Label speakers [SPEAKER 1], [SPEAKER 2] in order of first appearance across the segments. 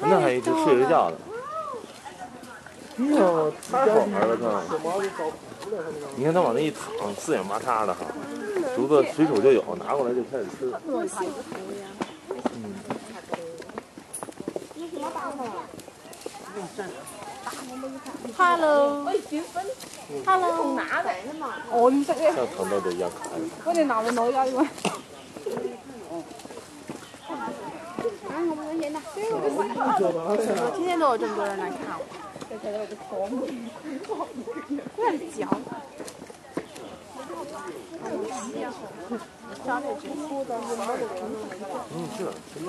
[SPEAKER 1] 那还一直睡着觉呢。哎呦，太好玩了它！你看它往那一躺，四仰八叉的哈，竹子随手就有，拿过来就开始吃。嗯。
[SPEAKER 2] Hello，Hello，
[SPEAKER 3] 我唔識嘅，
[SPEAKER 1] 像糖豆豆一样可爱。
[SPEAKER 3] 我哋男嘅女嘅
[SPEAKER 2] 天天都有这么多人来看我。乱嚼。
[SPEAKER 1] 嗯，是的，是的。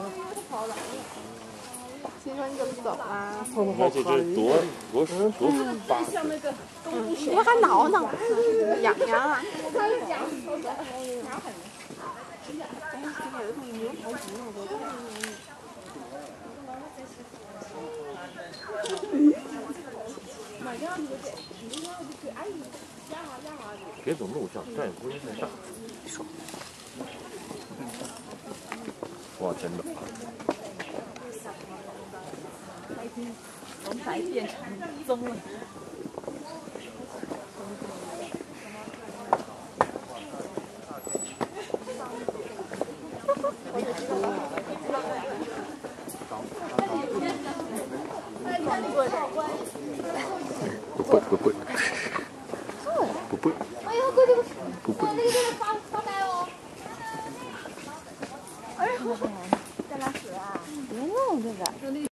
[SPEAKER 2] 青春就走啦。
[SPEAKER 1] 你看这只多多多巴适。
[SPEAKER 2] 我还挠呢，痒痒啊。
[SPEAKER 1] 别总录像，这也不会太大。爽。哇，真的。
[SPEAKER 3] 从白变成棕了。
[SPEAKER 1] 不不不。不不。
[SPEAKER 2] 哎呀，哥这个，
[SPEAKER 1] 不不。
[SPEAKER 2] 那个在那发发呆哦。哎呦，再拉屎啊？别弄这个。